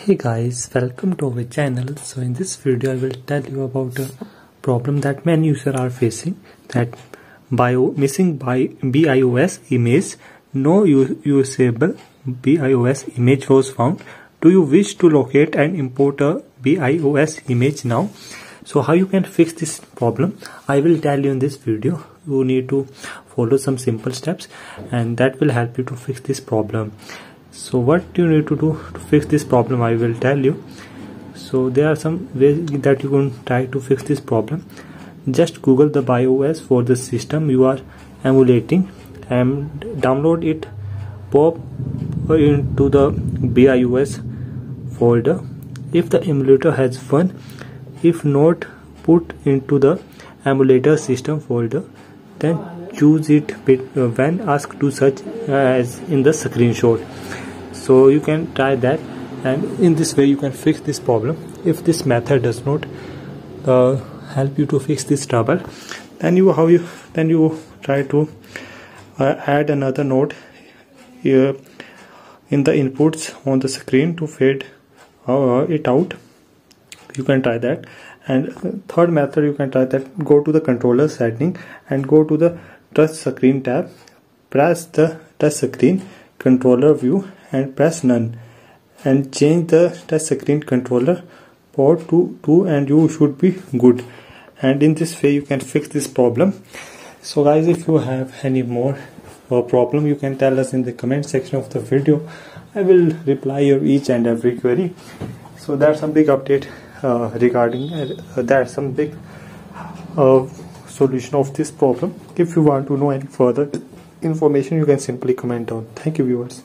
hey guys welcome to our channel. So in this video i will tell you about a problem that many users are facing that bio missing by bios image no usable bios image was found. Do you wish to locate and import a bios image now? So how you can fix this problem? I will tell you in this video. You need to follow some simple steps and that will help you to fix this problem so what you need to do to fix this problem i will tell you. So there are some ways that you can try to fix this problem. Just google the bios for the system you are emulating and download it. Pop into the bios folder. If the emulator has one if not put into the emulator system folder then choose it when asked to search as in the screenshot. So you can try that. And in this way you can fix this problem. If this method does not uh, help you to fix this trouble then you how you then you try to uh, add another node here in the inputs on the screen to fade uh, it out you can try that. And third method you can try that. Go to the controller setting and go to the touch screen tab. Press the touch screen controller view and press none. And change the touch screen controller port to 2 and you should be good. And in this way you can fix this problem. So guys if you have any more uh, problem you can tell us in the comment section of the video. I will reply your each and every query. So that's some big update. uh, regarding uh, that's some big uh, solution of this problem. If you want to know any further information you can simply comment on. Thank you viewers